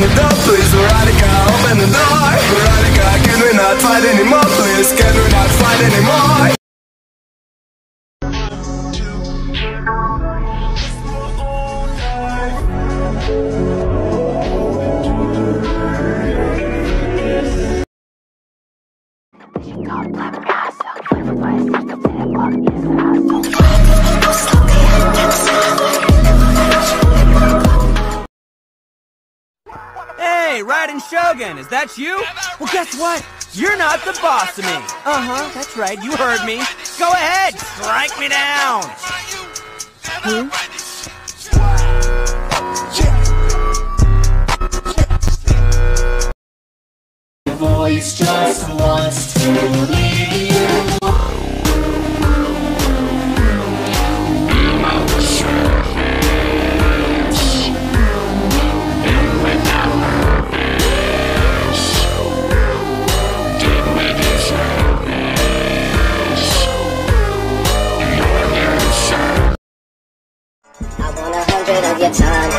the door, please Veronica, open the door. Veronica, can we not fight anymore, please? Can we not fight anymore? A. Hey, Raiden Shogun, is that you? Well, guess what? You're not the boss of me. Uh huh, that's right, you heard me. Go ahead, strike me down. voice just wants to leave want a of your time.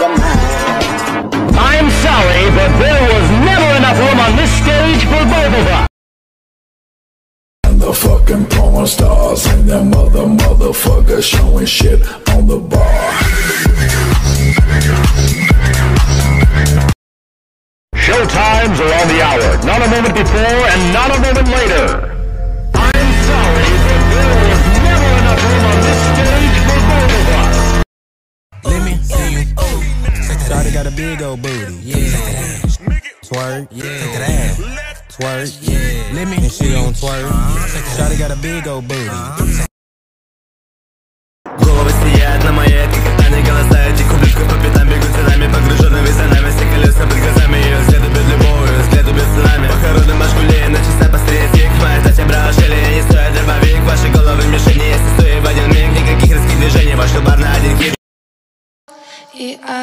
Your mind. I'm sorry, but there was never enough room on this stage for both of us. And the fucking porn stars and their mother motherfucker showing shit on the bar. Showtimes are on the hour, not a moment before and not a moment later. got a big old booty. Yeah. Twerk. Yeah. Take that ass. Twerk. Yeah. Let me. And she don't twerk. Uh-huh. Shawty got a big old booty. Uh-huh.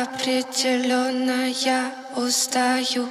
Определенно я устаю